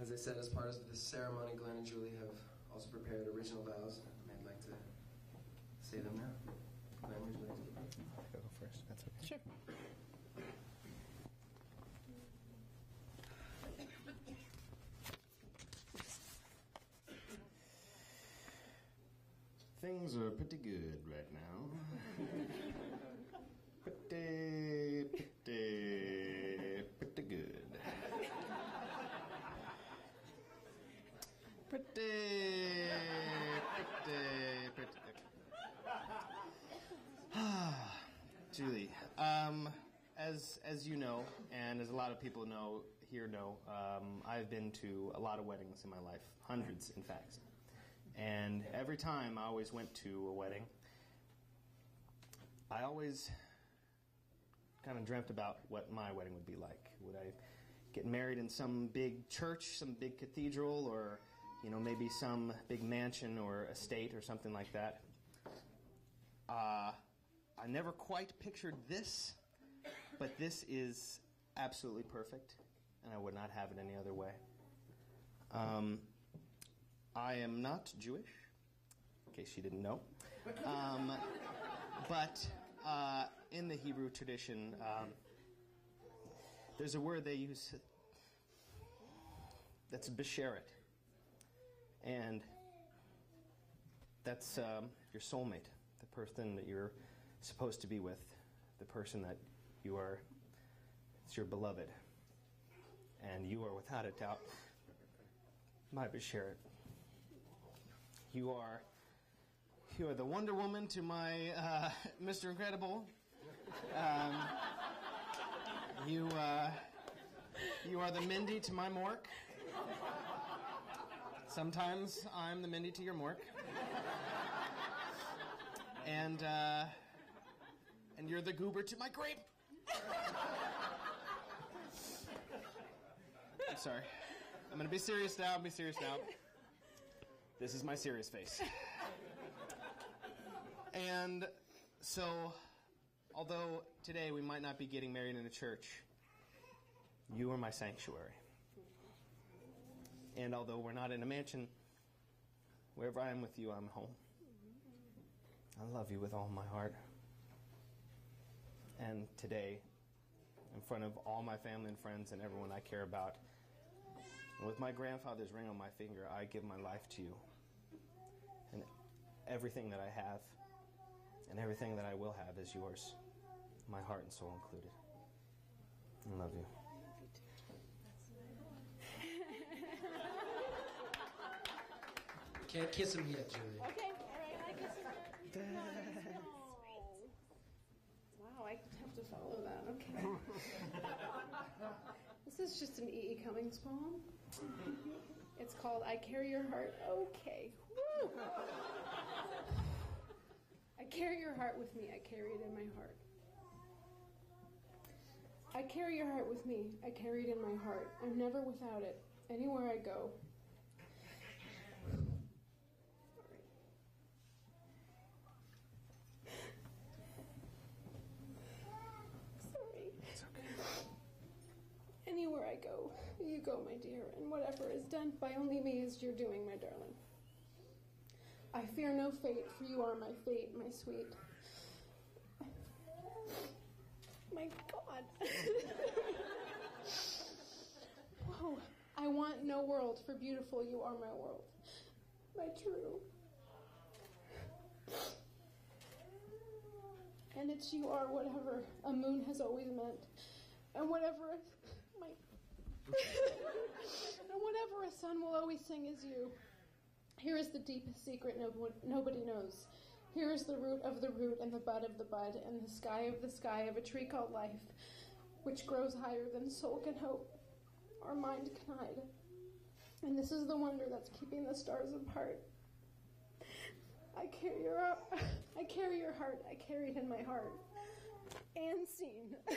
As I said, as part of this ceremony, Glenn and Julie have also prepared original vows, and I'd like to say them now. Glenn, would you like to? I'll go first. That's okay. Sure. Things are pretty good right now. pretty, pretty, pretty good. Pretty, pretty, pretty. Julie, um, as as you know, and as a lot of people know here know, um, I've been to a lot of weddings in my life, hundreds, in fact. And every time I always went to a wedding, I always kind of dreamt about what my wedding would be like. Would I get married in some big church, some big cathedral, or you know maybe some big mansion or estate or something like that? Uh, I never quite pictured this, but this is absolutely perfect, and I would not have it any other way. Um, I am not Jewish, in case you didn't know. Um, but uh, in the Hebrew tradition, um, there's a word they use that's besheret. And that's um, your soulmate, the person that you're supposed to be with, the person that you are, it's your beloved. And you are without a doubt my besheret. You are you are the Wonder Woman to my uh, Mr. Incredible. Um, you uh, you are the Mindy to my Mork. Sometimes I'm the Mindy to your Mork. And uh, and you're the goober to my grape. I'm sorry. I'm gonna be serious now. I'll be serious now. This is my serious face. And so, although today we might not be getting married in a church, you are my sanctuary. And although we're not in a mansion, wherever I am with you, I'm home. I love you with all my heart. And today, in front of all my family and friends and everyone I care about, with my grandfather's ring on my finger, I give my life to you. And everything that I have and everything that I will have is yours, my heart and soul included. I love you. Can't kiss him yet, Julie. Okay, all right, I guess it's oh. Wow, I have to follow that. Okay. this is just an E. E. Cummings poem. It's called I Carry Your Heart. Okay. I carry your heart with me. I carry it in my heart. I carry your heart with me. I carry it in my heart. I'm never without it. Anywhere I go. Sorry. Sorry. It's okay. Anywhere I go, you go, my dear, and whatever is done by only me is your doing, my darling. I fear no fate, for you are my fate, my sweet. My God. Whoa. Oh, I want no world, for beautiful you are my world. My true. And it's you are whatever a moon has always meant. And whatever my sun will always sing is you. Here is the deepest secret no, nobody knows. Here is the root of the root and the bud of the bud and the sky of the sky of a tree called life, which grows higher than soul can hope or mind can hide. And this is the wonder that's keeping the stars apart. I carry your I carry your heart. I carry it in my heart. And scene.